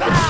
Ah!